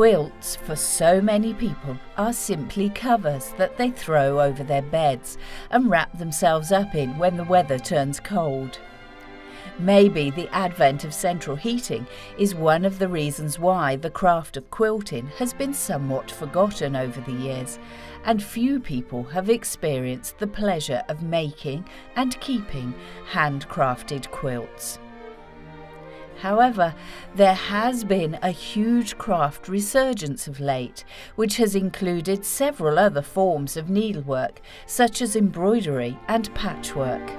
Quilts, for so many people, are simply covers that they throw over their beds and wrap themselves up in when the weather turns cold. Maybe the advent of central heating is one of the reasons why the craft of quilting has been somewhat forgotten over the years, and few people have experienced the pleasure of making and keeping handcrafted quilts. However, there has been a huge craft resurgence of late, which has included several other forms of needlework, such as embroidery and patchwork.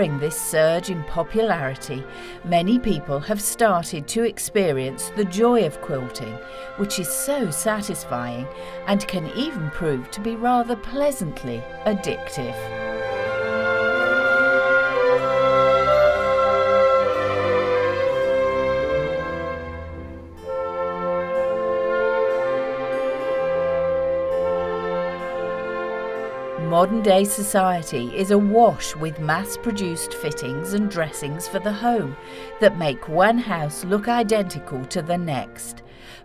During this surge in popularity, many people have started to experience the joy of quilting, which is so satisfying and can even prove to be rather pleasantly addictive. Modern day society is awash with mass produced fittings and dressings for the home that make one house look identical to the next.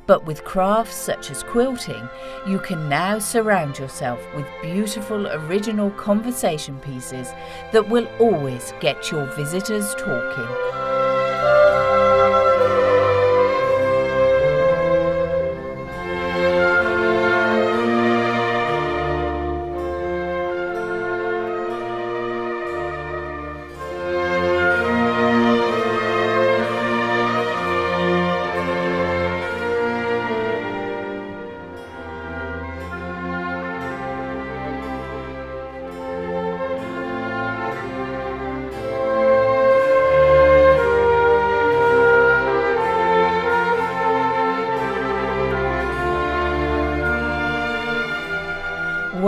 But with crafts such as quilting, you can now surround yourself with beautiful original conversation pieces that will always get your visitors talking.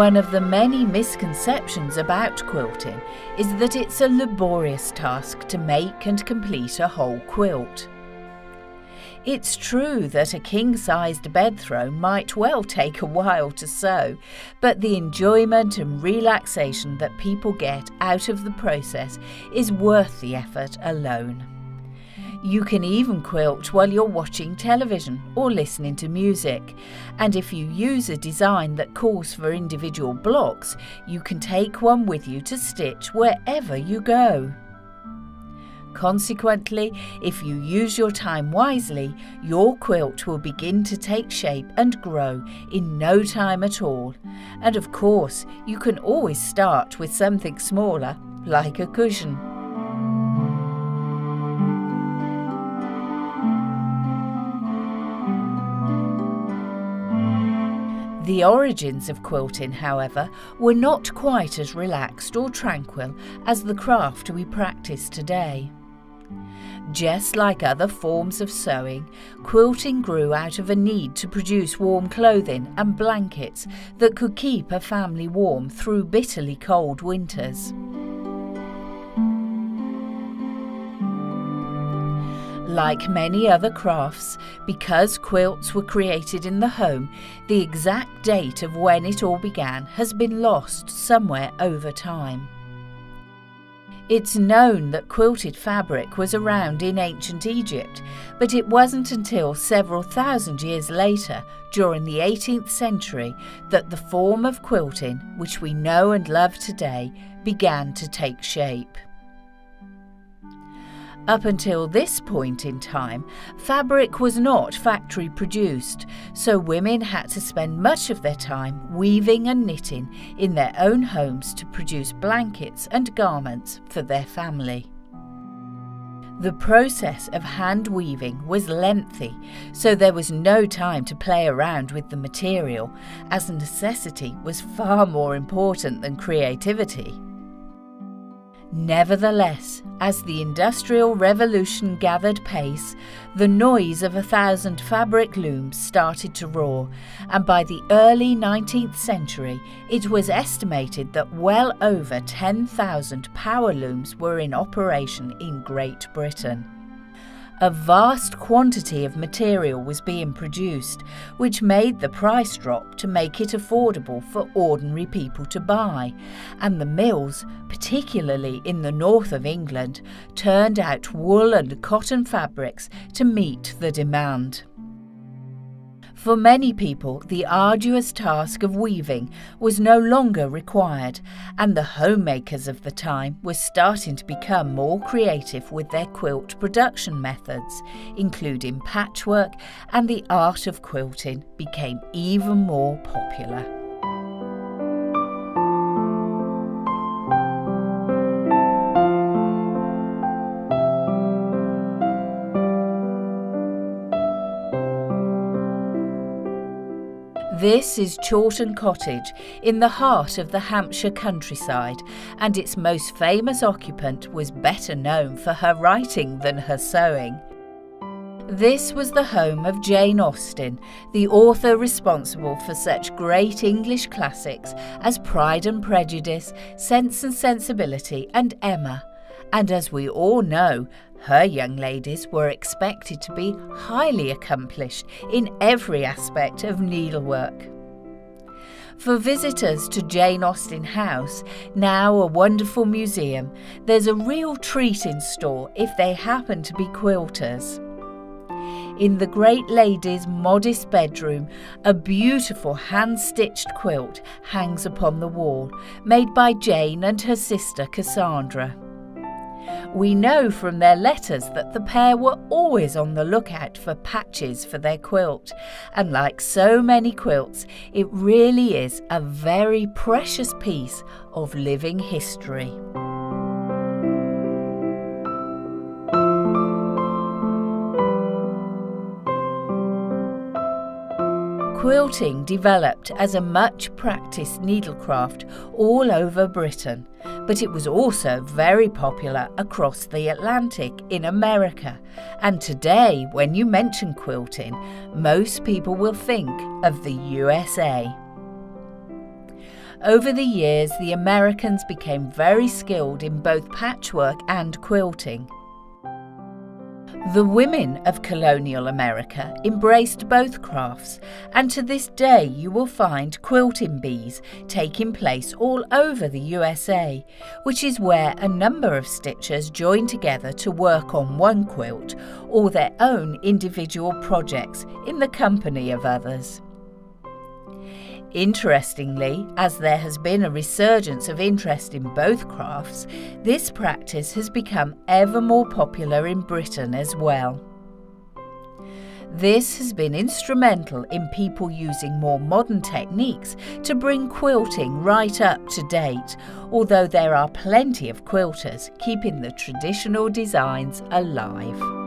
One of the many misconceptions about quilting is that it's a laborious task to make and complete a whole quilt. It's true that a king sized bed throw might well take a while to sew, but the enjoyment and relaxation that people get out of the process is worth the effort alone. You can even quilt while you're watching television or listening to music. And if you use a design that calls for individual blocks, you can take one with you to stitch wherever you go. Consequently, if you use your time wisely, your quilt will begin to take shape and grow in no time at all. And of course, you can always start with something smaller, like a cushion. The origins of quilting, however, were not quite as relaxed or tranquil as the craft we practice today. Just like other forms of sewing, quilting grew out of a need to produce warm clothing and blankets that could keep a family warm through bitterly cold winters. Like many other crafts, because quilts were created in the home, the exact date of when it all began has been lost somewhere over time. It's known that quilted fabric was around in ancient Egypt, but it wasn't until several thousand years later, during the 18th century, that the form of quilting, which we know and love today, began to take shape. Up until this point in time, fabric was not factory produced, so women had to spend much of their time weaving and knitting in their own homes to produce blankets and garments for their family. The process of hand weaving was lengthy, so there was no time to play around with the material, as necessity was far more important than creativity. Nevertheless, as the Industrial Revolution gathered pace, the noise of a thousand fabric looms started to roar, and by the early 19th century it was estimated that well over 10,000 power looms were in operation in Great Britain a vast quantity of material was being produced, which made the price drop to make it affordable for ordinary people to buy, and the mills, particularly in the north of England, turned out wool and cotton fabrics to meet the demand. For many people, the arduous task of weaving was no longer required, and the homemakers of the time were starting to become more creative with their quilt production methods, including patchwork, and the art of quilting became even more popular. This is Chawton Cottage in the heart of the Hampshire countryside, and its most famous occupant was better known for her writing than her sewing. This was the home of Jane Austen, the author responsible for such great English classics as Pride and Prejudice, Sense and Sensibility, and Emma. And as we all know, her young ladies were expected to be highly accomplished in every aspect of needlework. For visitors to Jane Austen House, now a wonderful museum, there's a real treat in store if they happen to be quilters. In the great lady's modest bedroom, a beautiful hand stitched quilt hangs upon the wall, made by Jane and her sister Cassandra. We know from their letters that the pair were always on the lookout for patches for their quilt, and like so many quilts, it really is a very precious piece of living history. Quilting developed as a much practiced needlecraft all over Britain, but it was also very popular across the Atlantic in America. And today, when you mention quilting, most people will think of the USA. Over the years, the Americans became very skilled in both patchwork and quilting. The women of colonial America embraced both crafts, and to this day you will find quilting bees taking place all over the USA, which is where a number of stitchers join together to work on one quilt or their own individual projects in the company of others. Interestingly, as there has been a resurgence of interest in both crafts, this practice has become ever more popular in Britain as well. This has been instrumental in people using more modern techniques to bring quilting right up to date, although there are plenty of quilters keeping the traditional designs alive.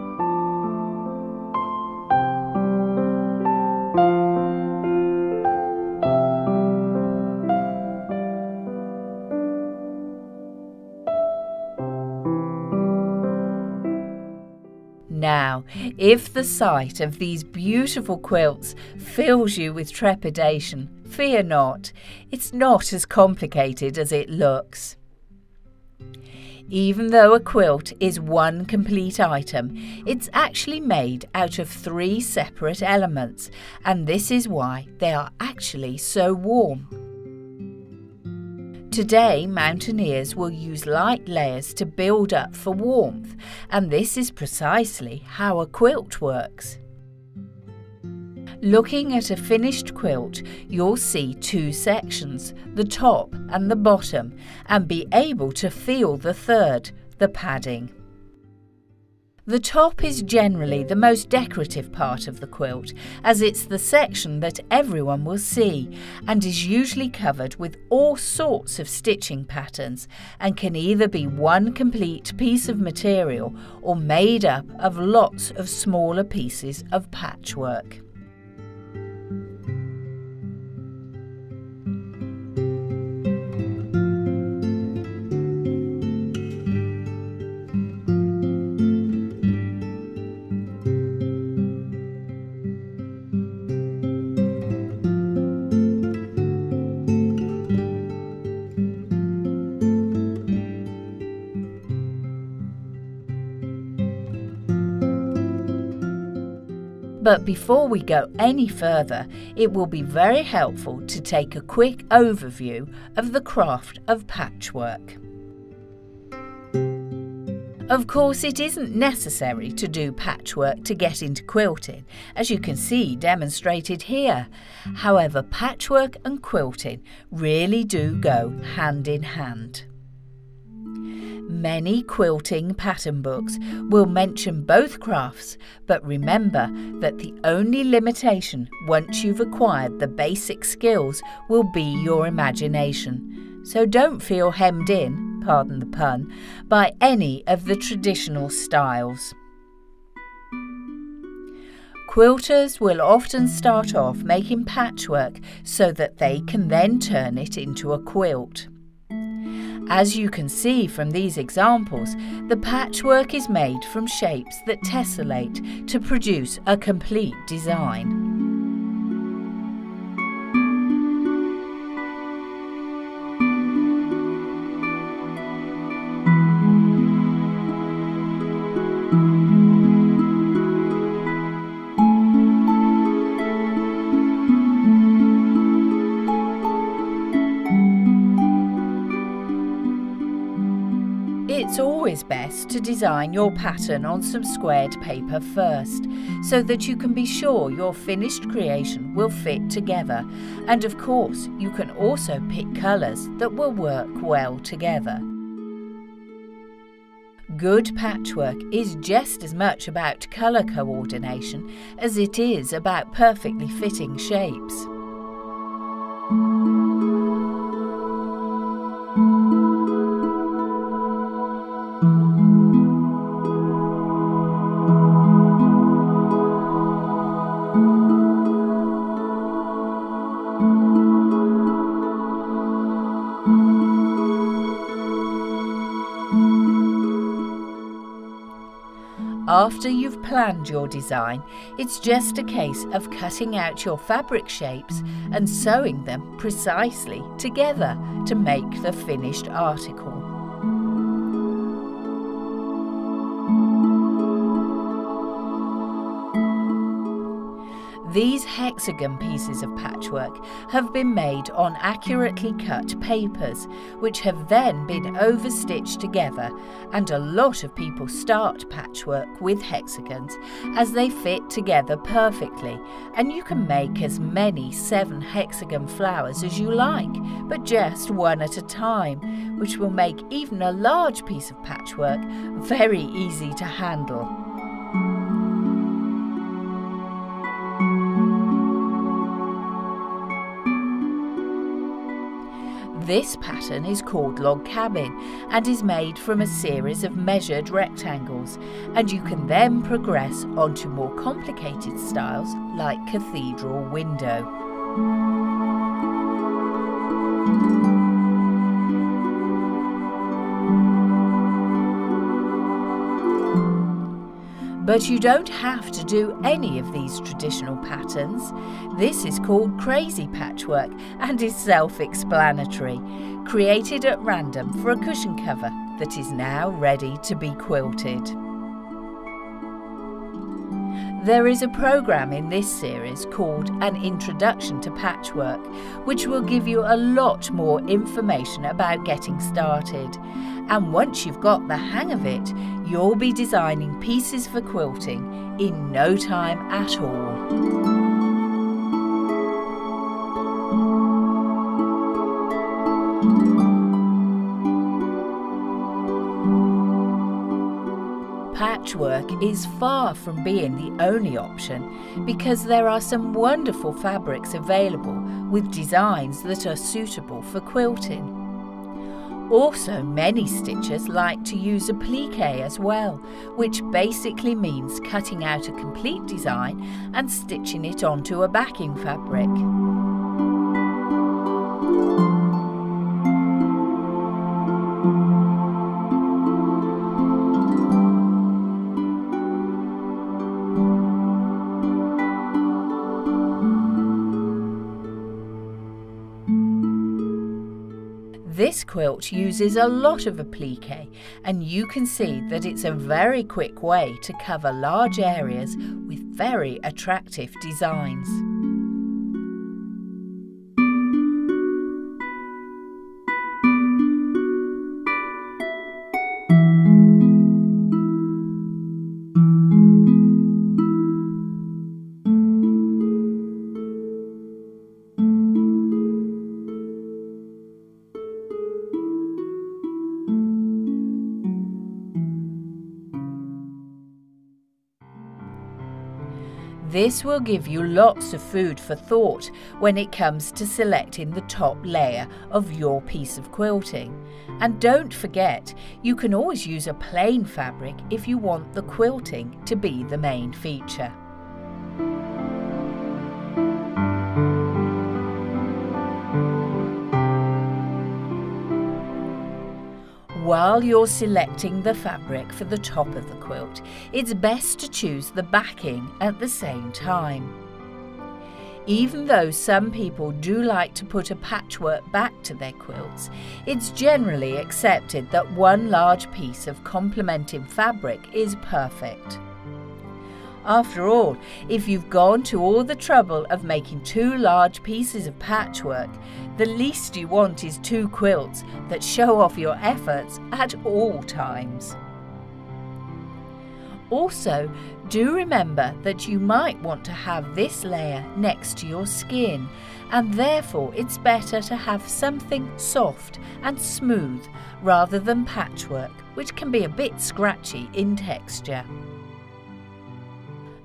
If the sight of these beautiful quilts fills you with trepidation, fear not. It's not as complicated as it looks. Even though a quilt is one complete item, it's actually made out of three separate elements, and this is why they are actually so warm. Today, mountaineers will use light layers to build up for warmth, and this is precisely how a quilt works. Looking at a finished quilt, you'll see two sections, the top and the bottom, and be able to feel the third, the padding. The top is generally the most decorative part of the quilt, as it's the section that everyone will see and is usually covered with all sorts of stitching patterns and can either be one complete piece of material or made up of lots of smaller pieces of patchwork. But before we go any further, it will be very helpful to take a quick overview of the craft of patchwork. Of course, it isn't necessary to do patchwork to get into quilting, as you can see demonstrated here. However, patchwork and quilting really do go hand in hand. Many quilting pattern books will mention both crafts, but remember that the only limitation once you've acquired the basic skills will be your imagination. So don't feel hemmed in, pardon the pun, by any of the traditional styles. Quilters will often start off making patchwork so that they can then turn it into a quilt. As you can see from these examples, the patchwork is made from shapes that tessellate to produce a complete design. Always best to design your pattern on some squared paper first, so that you can be sure your finished creation will fit together. And of course, you can also pick colours that will work well together. Good patchwork is just as much about colour coordination as it is about perfectly fitting shapes. After you've planned your design, it's just a case of cutting out your fabric shapes and sewing them precisely together to make the finished article. These hexagon pieces of patchwork have been made on accurately cut papers, which have then been overstitched together, and a lot of people start patchwork with hexagons as they fit together perfectly, and you can make as many seven hexagon flowers as you like, but just one at a time, which will make even a large piece of patchwork very easy to handle. This pattern is called log cabin and is made from a series of measured rectangles and you can then progress onto more complicated styles like cathedral window. But you don't have to do any of these traditional patterns. This is called crazy patchwork and is self-explanatory, created at random for a cushion cover that is now ready to be quilted. There is a programme in this series called An Introduction to Patchwork, which will give you a lot more information about getting started. And once you've got the hang of it, you'll be designing pieces for quilting in no time at all. Patchwork is far from being the only option because there are some wonderful fabrics available with designs that are suitable for quilting. Also, many stitchers like to use applique as well, which basically means cutting out a complete design and stitching it onto a backing fabric. This quilt uses a lot of applique and you can see that it's a very quick way to cover large areas with very attractive designs. This will give you lots of food for thought when it comes to selecting the top layer of your piece of quilting. And don't forget, you can always use a plain fabric if you want the quilting to be the main feature. While you're selecting the fabric for the top of the quilt, it's best to choose the backing at the same time. Even though some people do like to put a patchwork back to their quilts, it's generally accepted that one large piece of complementing fabric is perfect. After all, if you've gone to all the trouble of making two large pieces of patchwork, the least you want is two quilts that show off your efforts at all times. Also, do remember that you might want to have this layer next to your skin and therefore it's better to have something soft and smooth rather than patchwork which can be a bit scratchy in texture.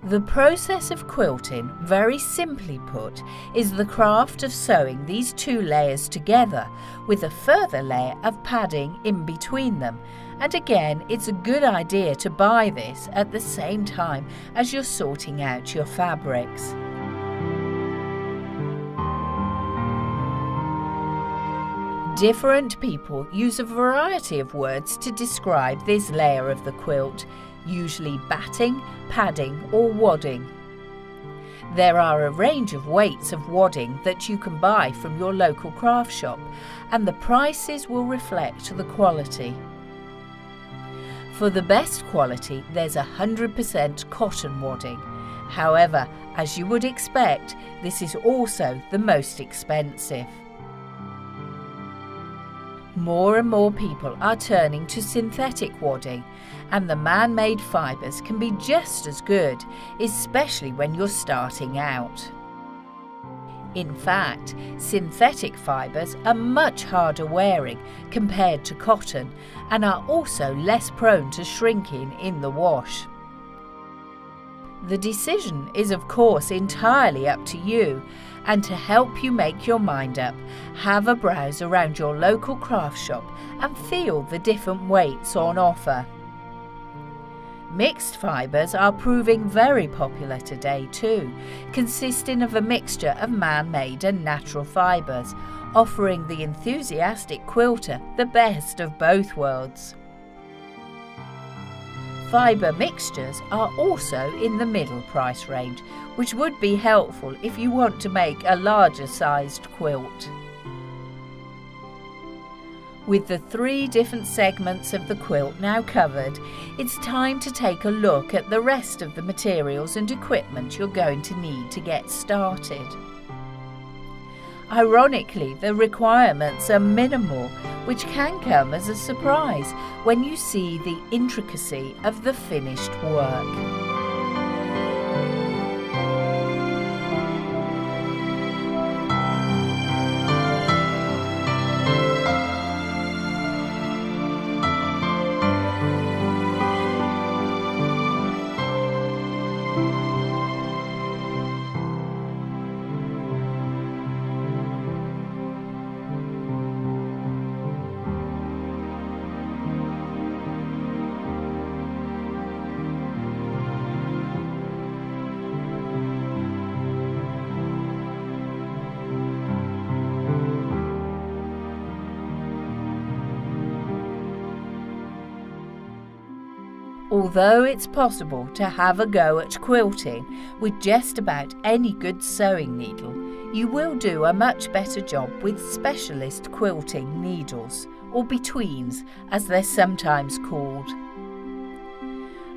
The process of quilting, very simply put, is the craft of sewing these two layers together with a further layer of padding in between them. And again, it's a good idea to buy this at the same time as you're sorting out your fabrics. Different people use a variety of words to describe this layer of the quilt, usually batting, padding or wadding. There are a range of weights of wadding that you can buy from your local craft shop and the prices will reflect the quality. For the best quality there's 100% cotton wadding. However, as you would expect, this is also the most expensive. More and more people are turning to synthetic wadding, and the man made fibres can be just as good, especially when you're starting out. In fact, synthetic fibres are much harder wearing compared to cotton and are also less prone to shrinking in the wash. The decision is, of course, entirely up to you, and to help you make your mind up, have a browse around your local craft shop and feel the different weights on offer. Mixed fibres are proving very popular today too, consisting of a mixture of man-made and natural fibres, offering the enthusiastic quilter the best of both worlds. Fibre mixtures are also in the middle price range, which would be helpful if you want to make a larger sized quilt. With the three different segments of the quilt now covered, it's time to take a look at the rest of the materials and equipment you're going to need to get started. Ironically, the requirements are minimal, which can come as a surprise when you see the intricacy of the finished work. Although it's possible to have a go at quilting with just about any good sewing needle, you will do a much better job with specialist quilting needles, or betweens as they're sometimes called.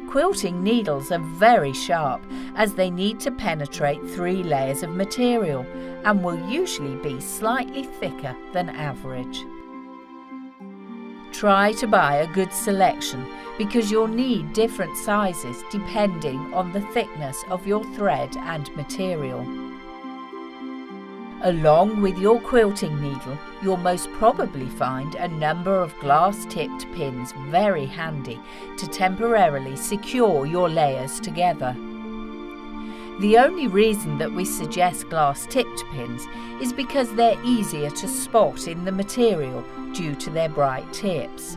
Quilting needles are very sharp as they need to penetrate three layers of material and will usually be slightly thicker than average. Try to buy a good selection because you'll need different sizes depending on the thickness of your thread and material. Along with your quilting needle, you'll most probably find a number of glass-tipped pins very handy to temporarily secure your layers together. The only reason that we suggest glass-tipped pins is because they're easier to spot in the material due to their bright tips.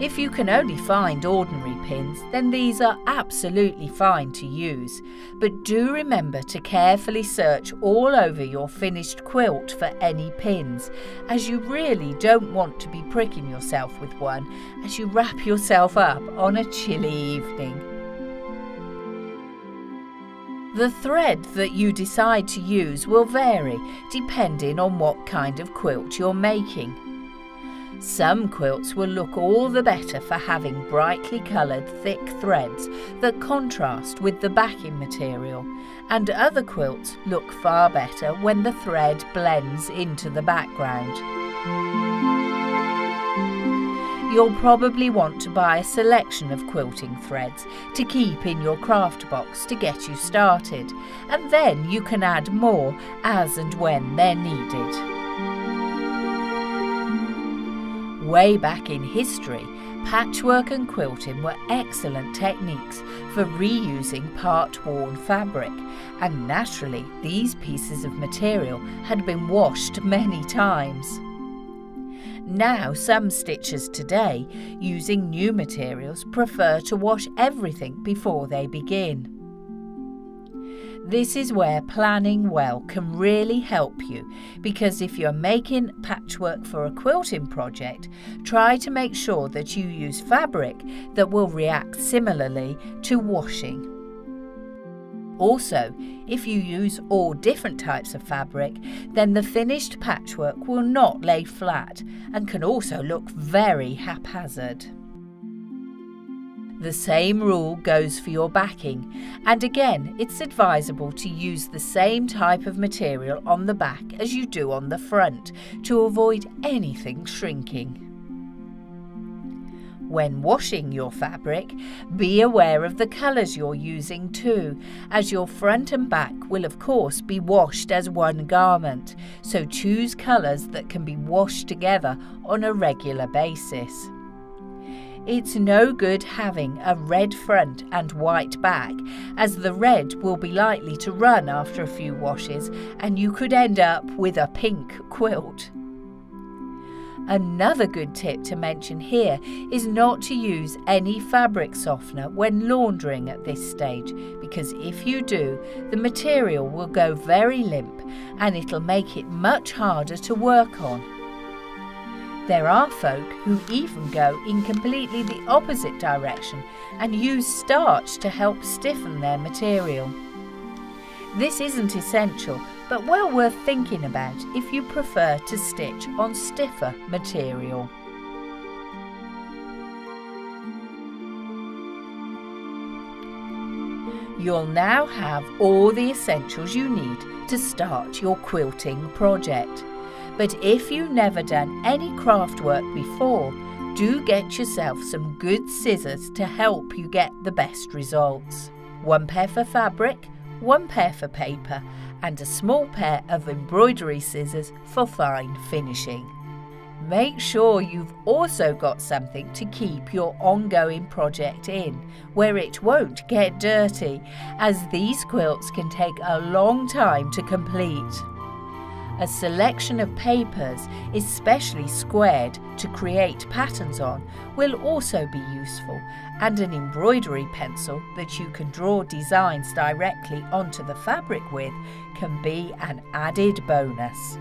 If you can only find ordinary pins, then these are absolutely fine to use. But do remember to carefully search all over your finished quilt for any pins, as you really don't want to be pricking yourself with one as you wrap yourself up on a chilly evening. The thread that you decide to use will vary depending on what kind of quilt you're making. Some quilts will look all the better for having brightly coloured thick threads that contrast with the backing material, and other quilts look far better when the thread blends into the background. You'll probably want to buy a selection of quilting threads to keep in your craft box to get you started, and then you can add more as and when they're needed. Way back in history, patchwork and quilting were excellent techniques for reusing part-worn fabric, and naturally these pieces of material had been washed many times. Now some stitchers today, using new materials, prefer to wash everything before they begin. This is where planning well can really help you because if you're making patchwork for a quilting project, try to make sure that you use fabric that will react similarly to washing. Also, if you use all different types of fabric, then the finished patchwork will not lay flat and can also look very haphazard. The same rule goes for your backing, and again it's advisable to use the same type of material on the back as you do on the front to avoid anything shrinking. When washing your fabric, be aware of the colours you're using too, as your front and back will of course be washed as one garment, so choose colours that can be washed together on a regular basis. It's no good having a red front and white back, as the red will be likely to run after a few washes and you could end up with a pink quilt. Another good tip to mention here is not to use any fabric softener when laundering at this stage because if you do, the material will go very limp and it'll make it much harder to work on. There are folk who even go in completely the opposite direction and use starch to help stiffen their material. This isn't essential, but well worth thinking about if you prefer to stitch on stiffer material. You'll now have all the essentials you need to start your quilting project. But if you've never done any craft work before, do get yourself some good scissors to help you get the best results. One pair for fabric, one pair for paper, and a small pair of embroidery scissors for fine finishing. Make sure you've also got something to keep your ongoing project in, where it won't get dirty, as these quilts can take a long time to complete. A selection of papers, especially squared, to create patterns on will also be useful and an embroidery pencil that you can draw designs directly onto the fabric with can be an added bonus.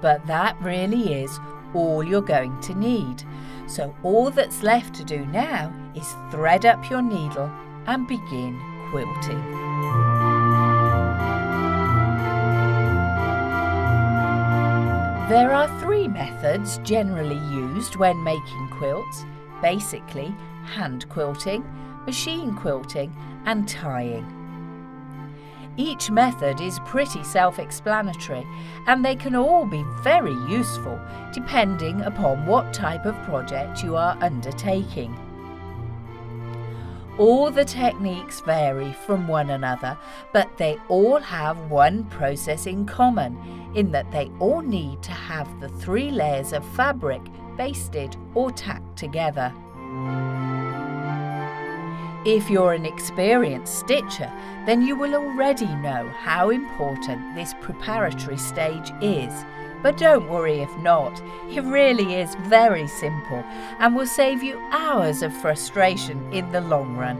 But that really is all you're going to need. So all that's left to do now is thread up your needle and begin quilting. There are three methods generally used when making quilts. Basically, hand quilting, machine quilting and tying. Each method is pretty self-explanatory and they can all be very useful depending upon what type of project you are undertaking. All the techniques vary from one another, but they all have one process in common in that they all need to have the three layers of fabric basted or tacked together. If you're an experienced stitcher, then you will already know how important this preparatory stage is but don't worry if not, it really is very simple and will save you hours of frustration in the long run.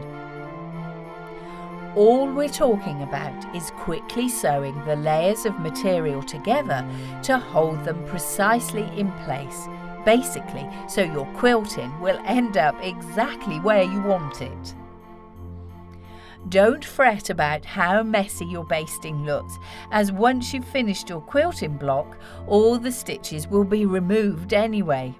All we're talking about is quickly sewing the layers of material together to hold them precisely in place, basically so your quilting will end up exactly where you want it. Don't fret about how messy your basting looks, as once you've finished your quilting block, all the stitches will be removed anyway.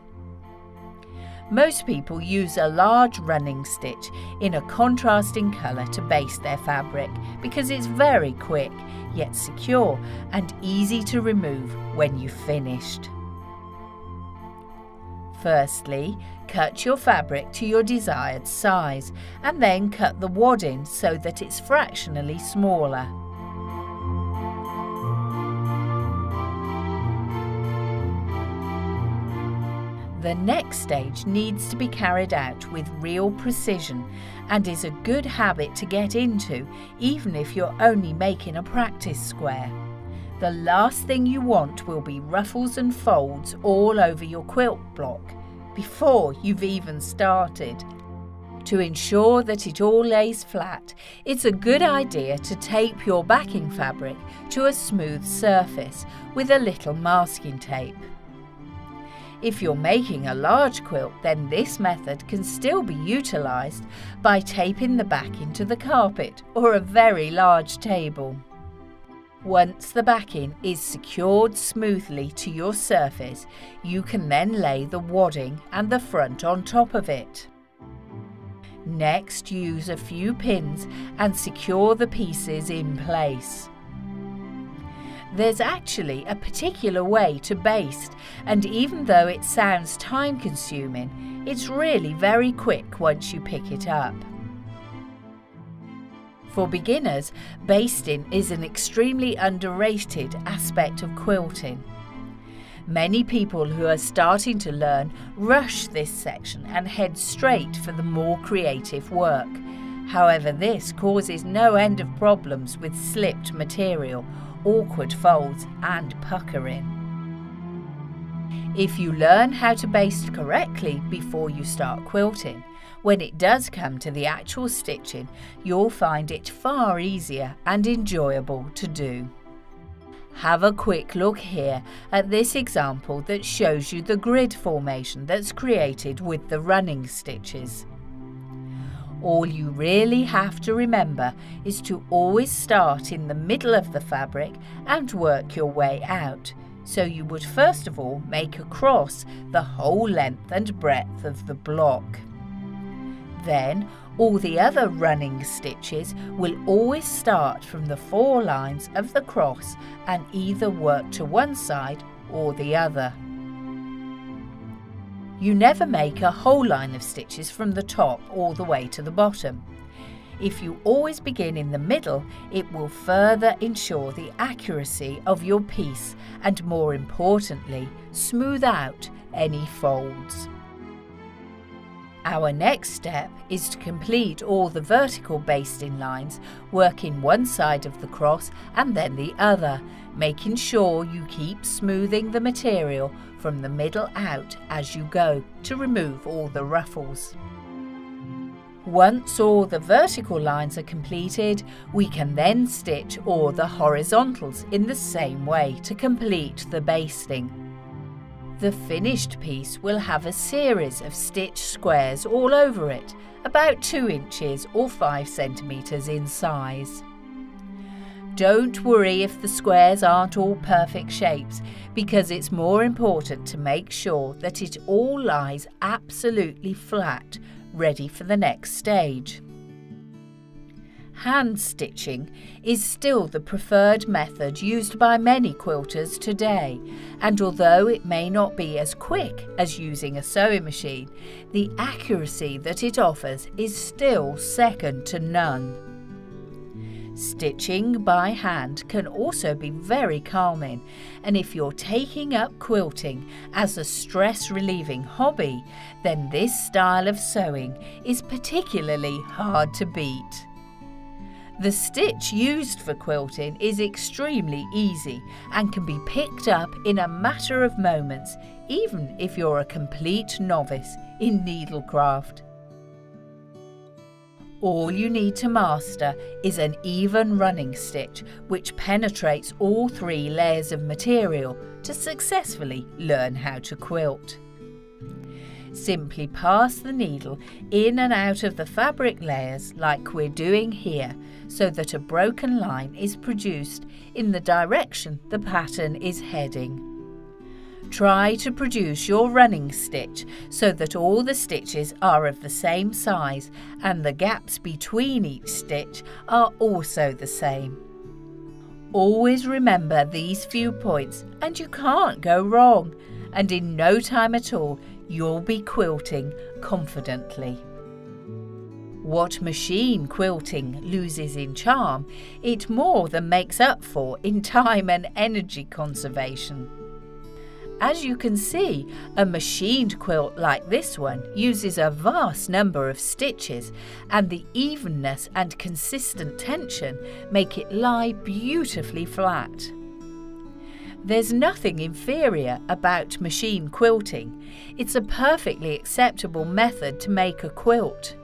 Most people use a large running stitch in a contrasting colour to baste their fabric because it's very quick, yet secure and easy to remove when you've finished. Firstly, cut your fabric to your desired size and then cut the wadding so that it's fractionally smaller. The next stage needs to be carried out with real precision and is a good habit to get into even if you're only making a practice square. The last thing you want will be ruffles and folds all over your quilt block before you've even started. To ensure that it all lays flat, it's a good idea to tape your backing fabric to a smooth surface with a little masking tape. If you're making a large quilt, then this method can still be utilised by taping the backing to the carpet or a very large table. Once the backing is secured smoothly to your surface, you can then lay the wadding and the front on top of it. Next, use a few pins and secure the pieces in place. There's actually a particular way to baste, and even though it sounds time consuming, it's really very quick once you pick it up. For beginners, basting is an extremely underrated aspect of quilting. Many people who are starting to learn rush this section and head straight for the more creative work. However, this causes no end of problems with slipped material, awkward folds and puckering. If you learn how to baste correctly before you start quilting, when it does come to the actual stitching, you'll find it far easier and enjoyable to do. Have a quick look here at this example that shows you the grid formation that's created with the running stitches. All you really have to remember is to always start in the middle of the fabric and work your way out. So you would first of all make a cross the whole length and breadth of the block. Then all the other running stitches will always start from the four lines of the cross and either work to one side or the other. You never make a whole line of stitches from the top all the way to the bottom. If you always begin in the middle, it will further ensure the accuracy of your piece and more importantly, smooth out any folds. Our next step is to complete all the vertical basting lines, working one side of the cross and then the other, making sure you keep smoothing the material from the middle out as you go to remove all the ruffles. Once all the vertical lines are completed, we can then stitch all the horizontals in the same way to complete the basting. The finished piece will have a series of stitched squares all over it, about 2 inches or 5 centimetres in size. Don't worry if the squares aren't all perfect shapes because it's more important to make sure that it all lies absolutely flat, ready for the next stage. Hand stitching is still the preferred method used by many quilters today, and although it may not be as quick as using a sewing machine, the accuracy that it offers is still second to none. Stitching by hand can also be very calming, and if you're taking up quilting as a stress relieving hobby, then this style of sewing is particularly hard to beat. The stitch used for quilting is extremely easy and can be picked up in a matter of moments, even if you're a complete novice in needlecraft. All you need to master is an even running stitch which penetrates all three layers of material to successfully learn how to quilt. Simply pass the needle in and out of the fabric layers like we're doing here so that a broken line is produced in the direction the pattern is heading. Try to produce your running stitch so that all the stitches are of the same size and the gaps between each stitch are also the same. Always remember these few points and you can't go wrong and in no time at all you'll be quilting confidently. What machine quilting loses in charm, it more than makes up for in time and energy conservation. As you can see, a machined quilt like this one uses a vast number of stitches and the evenness and consistent tension make it lie beautifully flat. There's nothing inferior about machine quilting. It's a perfectly acceptable method to make a quilt.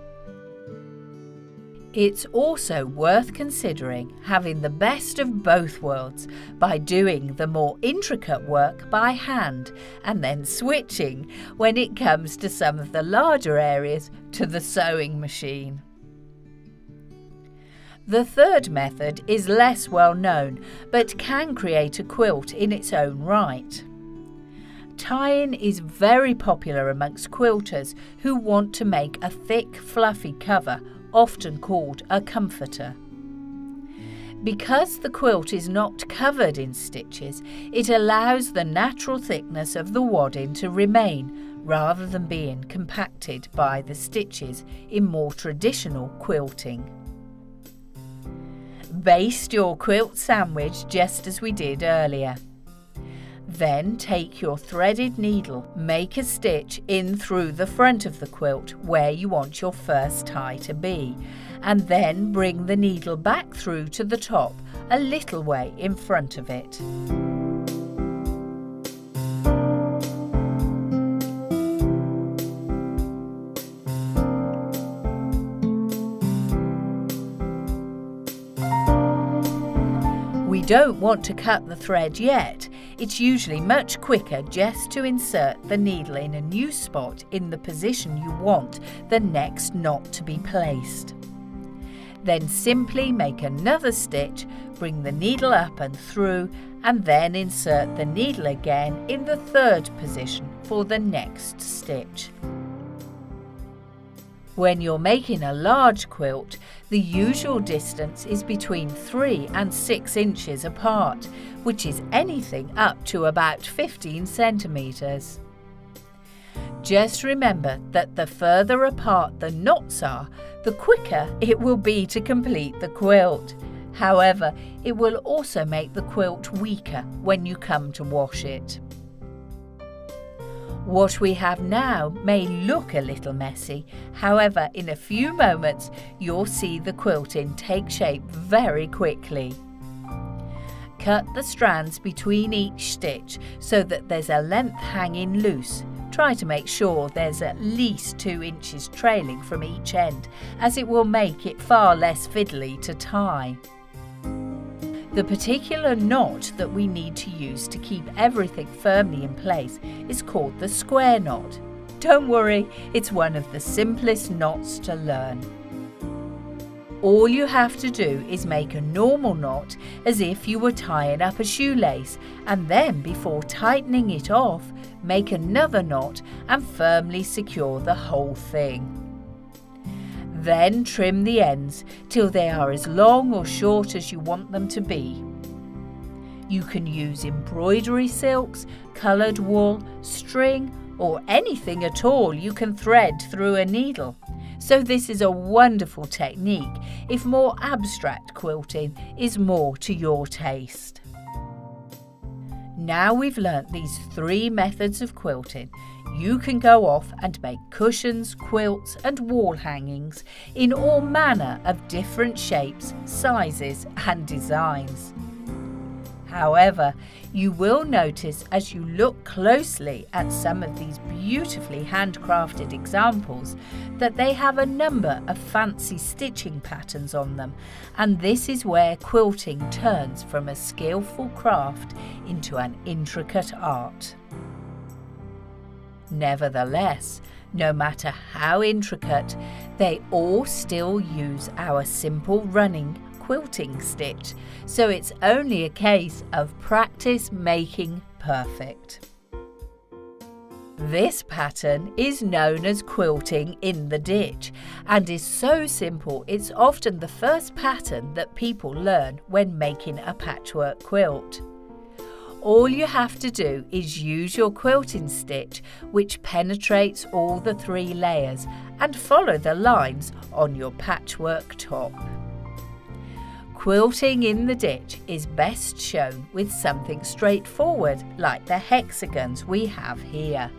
It's also worth considering having the best of both worlds by doing the more intricate work by hand and then switching when it comes to some of the larger areas to the sewing machine. The third method is less well known but can create a quilt in its own right. Tying is very popular amongst quilters who want to make a thick, fluffy cover, often called a comforter. Because the quilt is not covered in stitches, it allows the natural thickness of the wadding to remain rather than being compacted by the stitches in more traditional quilting. Baste your quilt sandwich just as we did earlier. Then take your threaded needle, make a stitch in through the front of the quilt where you want your first tie to be, and then bring the needle back through to the top a little way in front of it. Don't want to cut the thread yet, it's usually much quicker just to insert the needle in a new spot in the position you want the next knot to be placed. Then simply make another stitch, bring the needle up and through and then insert the needle again in the third position for the next stitch. When you're making a large quilt, the usual distance is between 3 and 6 inches apart, which is anything up to about 15 centimetres. Just remember that the further apart the knots are, the quicker it will be to complete the quilt. However, it will also make the quilt weaker when you come to wash it. What we have now may look a little messy, however in a few moments you'll see the quilting take shape very quickly. Cut the strands between each stitch so that there's a length hanging loose. Try to make sure there's at least 2 inches trailing from each end as it will make it far less fiddly to tie. The particular knot that we need to use to keep everything firmly in place is called the square knot. Don't worry, it's one of the simplest knots to learn. All you have to do is make a normal knot as if you were tying up a shoelace and then before tightening it off, make another knot and firmly secure the whole thing. Then trim the ends till they are as long or short as you want them to be. You can use embroidery silks, coloured wool, string, or anything at all you can thread through a needle. So, this is a wonderful technique if more abstract quilting is more to your taste. Now we've learnt these three methods of quilting, you can go off and make cushions, quilts, and wall hangings in all manner of different shapes, sizes, and designs. However, you will notice as you look closely at some of these beautifully handcrafted examples that they have a number of fancy stitching patterns on them, and this is where quilting turns from a skillful craft into an intricate art. Nevertheless, no matter how intricate, they all still use our simple running quilting stitch, so it's only a case of practice making perfect. This pattern is known as quilting in the ditch and is so simple it's often the first pattern that people learn when making a patchwork quilt. All you have to do is use your quilting stitch which penetrates all the three layers and follow the lines on your patchwork top. Quilting in the ditch is best shown with something straightforward like the hexagons we have here.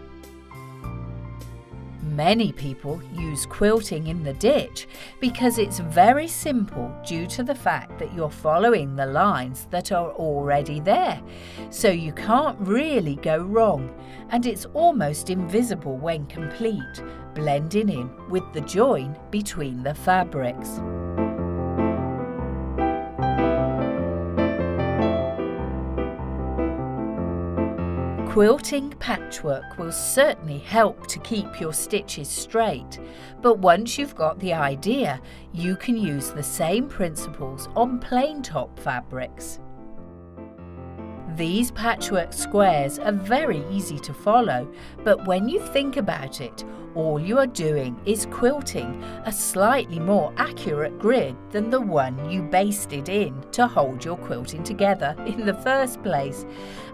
Many people use quilting in the ditch because it's very simple due to the fact that you're following the lines that are already there, so you can't really go wrong and it's almost invisible when complete, blending in with the join between the fabrics. Quilting patchwork will certainly help to keep your stitches straight, but once you've got the idea, you can use the same principles on plain top fabrics. These patchwork squares are very easy to follow, but when you think about it, all you are doing is quilting a slightly more accurate grid than the one you basted in to hold your quilting together in the first place,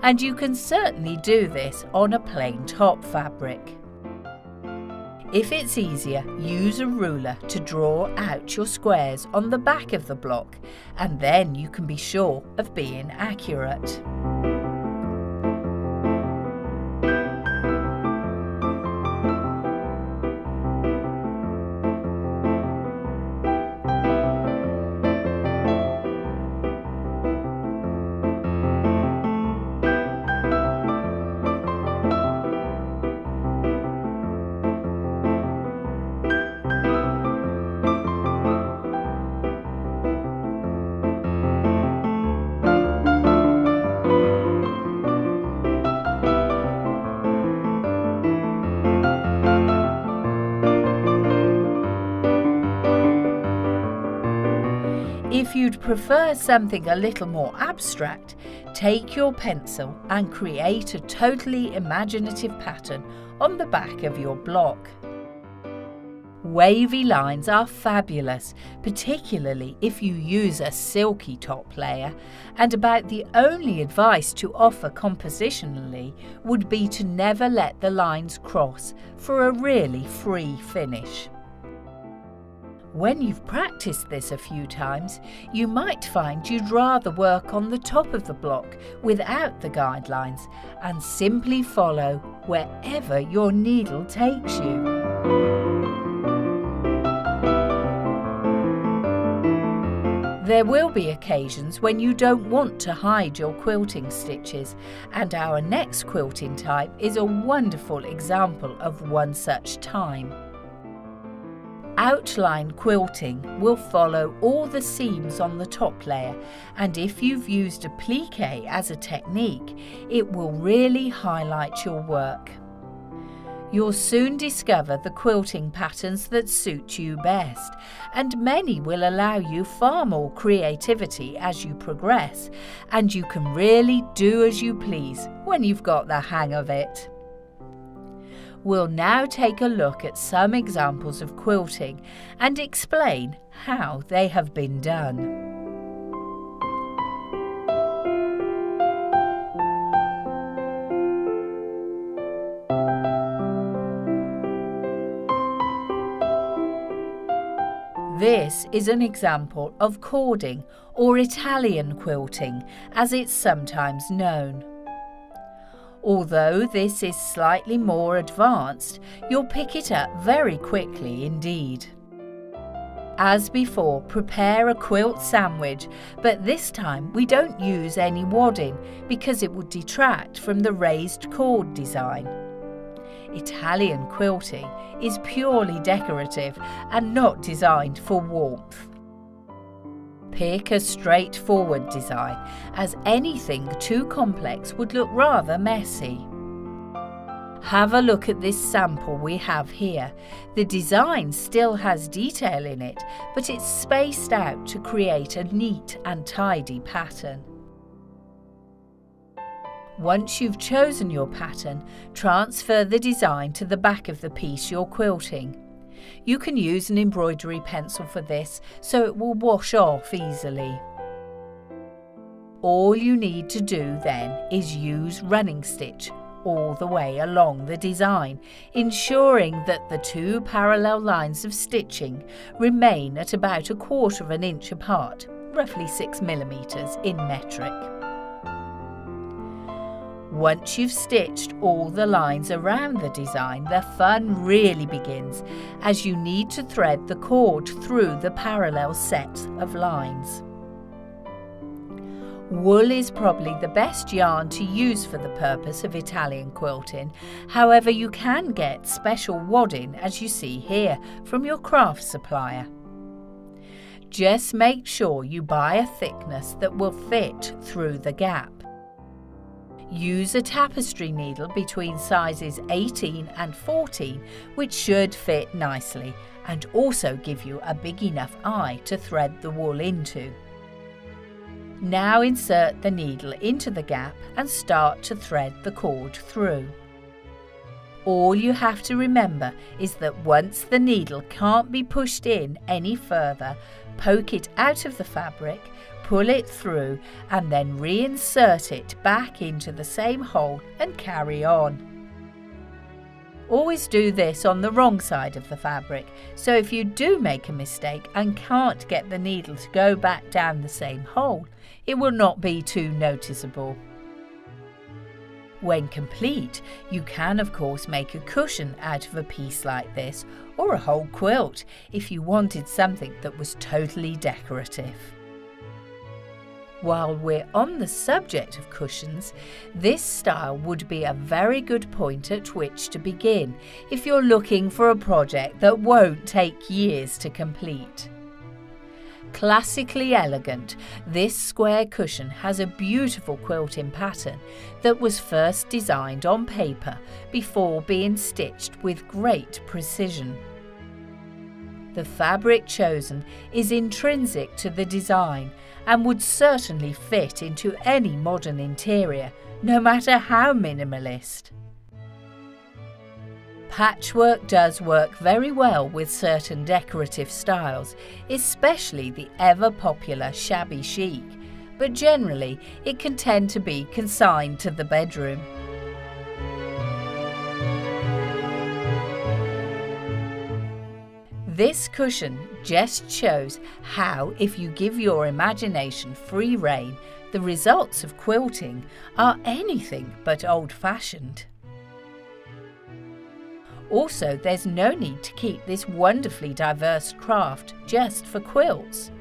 and you can certainly do this on a plain top fabric. If it's easier, use a ruler to draw out your squares on the back of the block and then you can be sure of being accurate. Prefer something a little more abstract, take your pencil and create a totally imaginative pattern on the back of your block. Wavy lines are fabulous, particularly if you use a silky top layer, and about the only advice to offer compositionally would be to never let the lines cross for a really free finish. When you've practiced this a few times, you might find you'd rather work on the top of the block without the guidelines and simply follow wherever your needle takes you. There will be occasions when you don't want to hide your quilting stitches, and our next quilting type is a wonderful example of one such time. Outline quilting will follow all the seams on the top layer and if you've used applique as a technique, it will really highlight your work. You'll soon discover the quilting patterns that suit you best, and many will allow you far more creativity as you progress, and you can really do as you please when you've got the hang of it. We'll now take a look at some examples of quilting and explain how they have been done. This is an example of cording or Italian quilting as it's sometimes known. Although this is slightly more advanced, you'll pick it up very quickly indeed. As before, prepare a quilt sandwich, but this time we don't use any wadding because it would detract from the raised cord design. Italian quilting is purely decorative and not designed for warmth. Pick a straightforward design, as anything too complex would look rather messy. Have a look at this sample we have here. The design still has detail in it, but it's spaced out to create a neat and tidy pattern. Once you've chosen your pattern, transfer the design to the back of the piece you're quilting. You can use an embroidery pencil for this so it will wash off easily. All you need to do then is use running stitch all the way along the design, ensuring that the two parallel lines of stitching remain at about a quarter of an inch apart, roughly 6 millimetres in metric. Once you've stitched all the lines around the design, the fun really begins as you need to thread the cord through the parallel set of lines. Wool is probably the best yarn to use for the purpose of Italian quilting, however you can get special wadding as you see here from your craft supplier. Just make sure you buy a thickness that will fit through the gap. Use a tapestry needle between sizes 18 and 14, which should fit nicely and also give you a big enough eye to thread the wool into. Now insert the needle into the gap and start to thread the cord through. All you have to remember is that once the needle can't be pushed in any further, poke it out of the fabric, pull it through and then reinsert it back into the same hole and carry on. Always do this on the wrong side of the fabric, so if you do make a mistake and can't get the needle to go back down the same hole, it will not be too noticeable. When complete, you can of course make a cushion out of a piece like this, or a whole quilt if you wanted something that was totally decorative. While we're on the subject of cushions, this style would be a very good point at which to begin if you're looking for a project that won't take years to complete. Classically elegant, this square cushion has a beautiful quilting pattern that was first designed on paper before being stitched with great precision. The fabric chosen is intrinsic to the design and would certainly fit into any modern interior, no matter how minimalist. Patchwork does work very well with certain decorative styles, especially the ever popular shabby chic, but generally it can tend to be consigned to the bedroom. This cushion just shows how, if you give your imagination free rein, the results of quilting are anything but old fashioned. Also, there's no need to keep this wonderfully diverse craft just for quilts.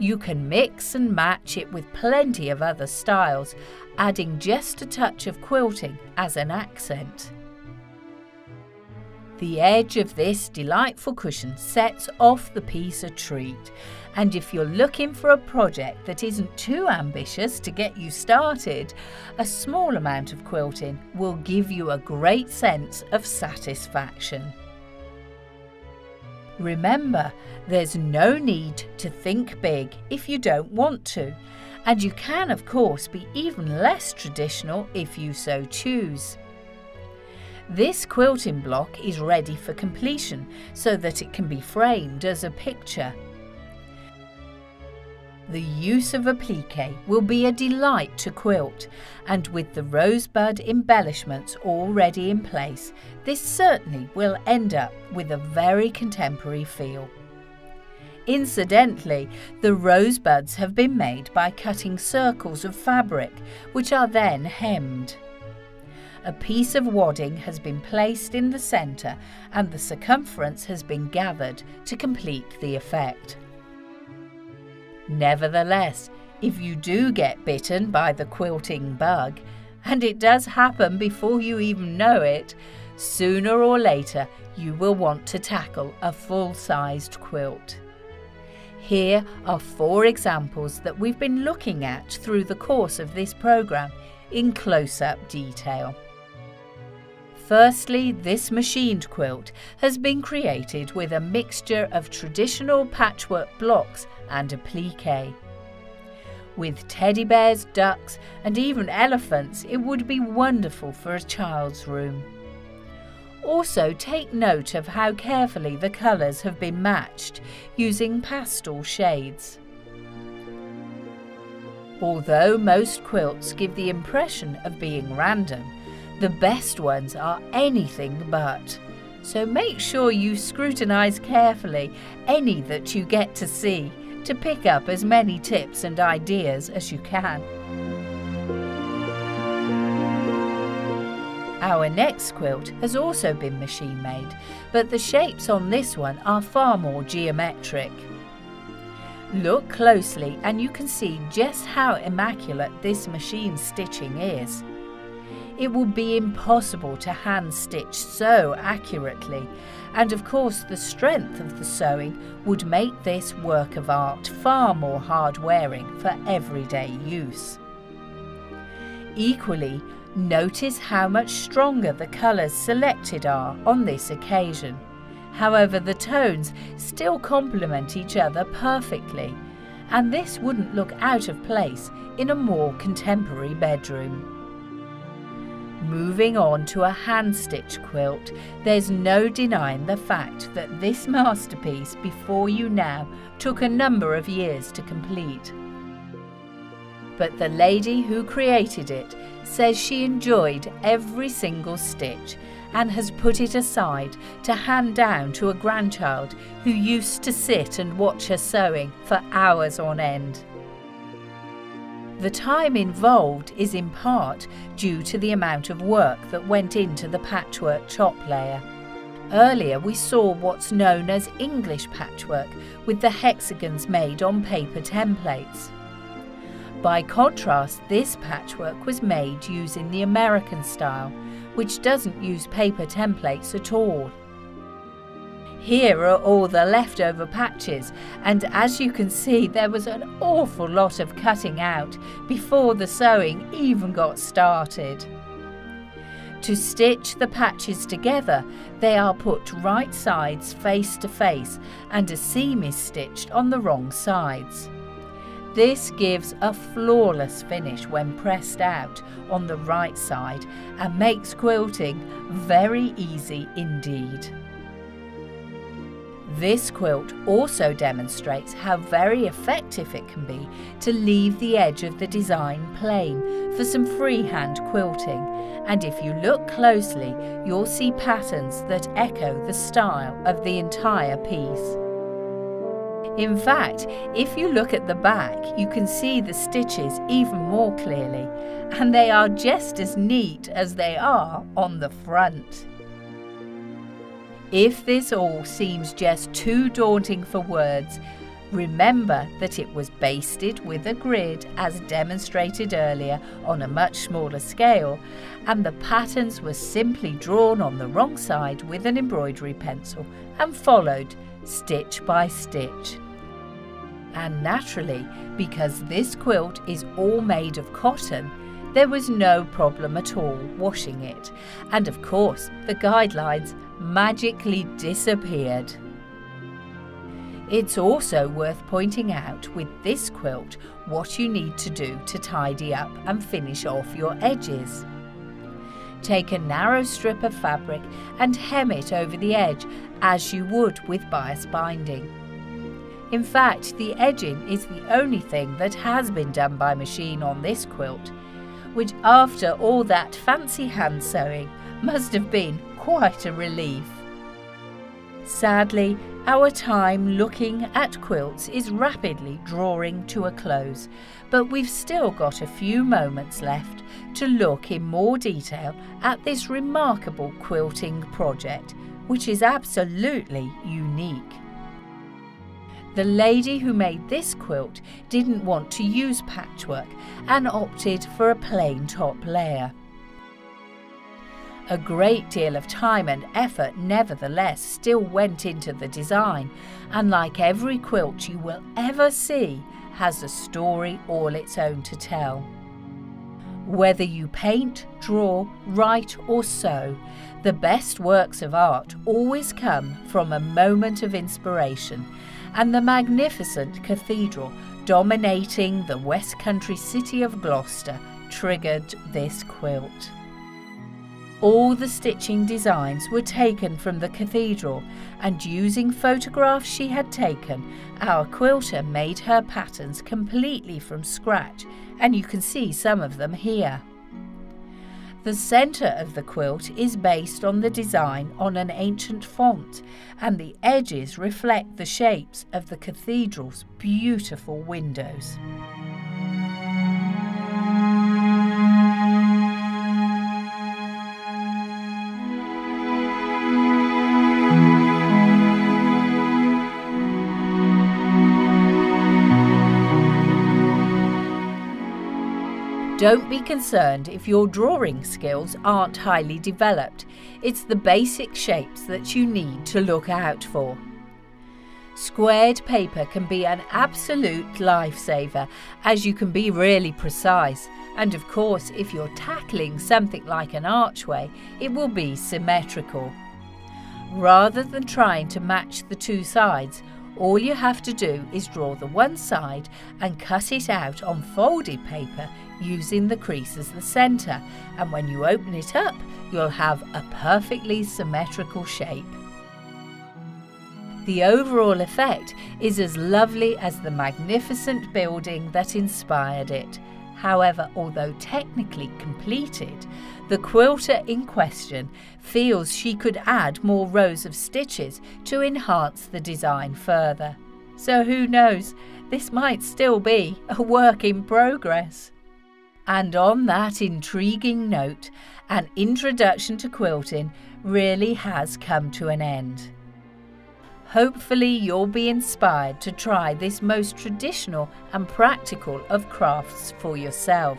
You can mix and match it with plenty of other styles, adding just a touch of quilting as an accent. The edge of this delightful cushion sets off the piece a treat, and if you're looking for a project that isn't too ambitious to get you started, a small amount of quilting will give you a great sense of satisfaction. Remember, there's no need to think big if you don't want to, and you can, of course, be even less traditional if you so choose. This quilting block is ready for completion so that it can be framed as a picture. The use of applique will be a delight to quilt, and with the rosebud embellishments already in place, this certainly will end up with a very contemporary feel. Incidentally, the rosebuds have been made by cutting circles of fabric, which are then hemmed. A piece of wadding has been placed in the centre and the circumference has been gathered to complete the effect. Nevertheless, if you do get bitten by the quilting bug, and it does happen before you even know it, sooner or later you will want to tackle a full-sized quilt. Here are four examples that we've been looking at through the course of this programme in close-up detail. Firstly, this machined quilt has been created with a mixture of traditional patchwork blocks and applique. With teddy bears, ducks and even elephants, it would be wonderful for a child's room. Also take note of how carefully the colours have been matched using pastel shades. Although most quilts give the impression of being random, the best ones are anything but. So make sure you scrutinise carefully any that you get to see to pick up as many tips and ideas as you can. Our next quilt has also been machine made, but the shapes on this one are far more geometric. Look closely and you can see just how immaculate this machine stitching is. It will be impossible to hand stitch so accurately, and of course the strength of the sewing would make this work of art far more hard wearing for everyday use. Equally, notice how much stronger the colours selected are on this occasion. However, the tones still complement each other perfectly, and this wouldn't look out of place in a more contemporary bedroom. Moving on to a hand-stitch quilt, there's no denying the fact that this masterpiece before you now took a number of years to complete. But the lady who created it says she enjoyed every single stitch and has put it aside to hand down to a grandchild who used to sit and watch her sewing for hours on end. The time involved is in part due to the amount of work that went into the patchwork chop layer. Earlier we saw what's known as English patchwork with the hexagons made on paper templates. By contrast, this patchwork was made using the American style, which doesn't use paper templates at all. Here are all the leftover patches and as you can see there was an awful lot of cutting out before the sewing even got started. To stitch the patches together, they are put right sides face to face and a seam is stitched on the wrong sides. This gives a flawless finish when pressed out on the right side and makes quilting very easy indeed. This quilt also demonstrates how very effective it can be to leave the edge of the design plain for some freehand quilting and if you look closely you'll see patterns that echo the style of the entire piece. In fact, if you look at the back, you can see the stitches even more clearly, and they are just as neat as they are on the front. If this all seems just too daunting for words, remember that it was basted with a grid as demonstrated earlier on a much smaller scale and the patterns were simply drawn on the wrong side with an embroidery pencil and followed stitch by stitch. And naturally, because this quilt is all made of cotton, there was no problem at all washing it. And of course, the guidelines magically disappeared. It's also worth pointing out with this quilt what you need to do to tidy up and finish off your edges. Take a narrow strip of fabric and hem it over the edge as you would with bias binding. In fact, the edging is the only thing that has been done by machine on this quilt, which after all that fancy hand sewing must have been quite a relief. Sadly, our time looking at quilts is rapidly drawing to a close, but we've still got a few moments left to look in more detail at this remarkable quilting project, which is absolutely unique. The lady who made this quilt didn't want to use patchwork and opted for a plain top layer. A great deal of time and effort, nevertheless, still went into the design, and like every quilt you will ever see, has a story all its own to tell. Whether you paint, draw, write, or sew, the best works of art always come from a moment of inspiration and the magnificent cathedral dominating the West Country city of Gloucester triggered this quilt. All the stitching designs were taken from the cathedral, and using photographs she had taken, our quilter made her patterns completely from scratch, and you can see some of them here. The centre of the quilt is based on the design on an ancient font, and the edges reflect the shapes of the cathedral's beautiful windows. Don't be concerned if your drawing skills aren't highly developed. It's the basic shapes that you need to look out for. Squared paper can be an absolute lifesaver as you can be really precise. And of course, if you're tackling something like an archway, it will be symmetrical. Rather than trying to match the two sides, all you have to do is draw the one side and cut it out on folded paper using the crease as the centre and when you open it up you'll have a perfectly symmetrical shape. The overall effect is as lovely as the magnificent building that inspired it. However, although technically completed, the quilter in question feels she could add more rows of stitches to enhance the design further. So who knows, this might still be a work in progress. And on that intriguing note, an introduction to quilting really has come to an end. Hopefully, you'll be inspired to try this most traditional and practical of crafts for yourself.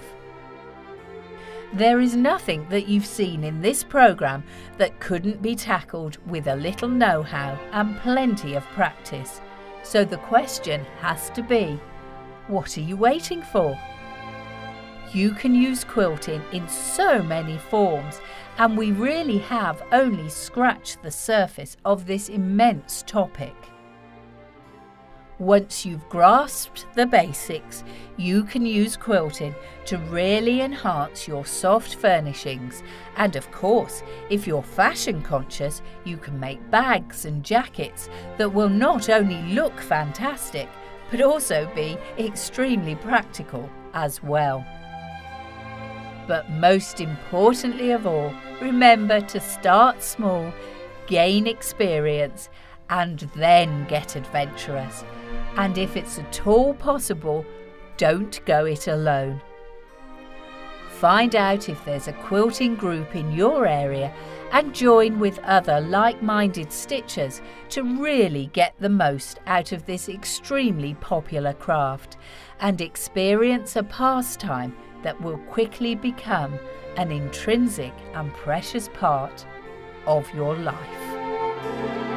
There is nothing that you've seen in this programme that couldn't be tackled with a little know how and plenty of practice. So the question has to be what are you waiting for? You can use quilting in so many forms, and we really have only scratched the surface of this immense topic. Once you've grasped the basics, you can use quilting to really enhance your soft furnishings. And of course, if you're fashion conscious, you can make bags and jackets that will not only look fantastic, but also be extremely practical as well. But most importantly of all, remember to start small, gain experience, and then get adventurous. And if it's at all possible, don't go it alone. Find out if there's a quilting group in your area and join with other like minded stitchers to really get the most out of this extremely popular craft and experience a pastime that will quickly become an intrinsic and precious part of your life.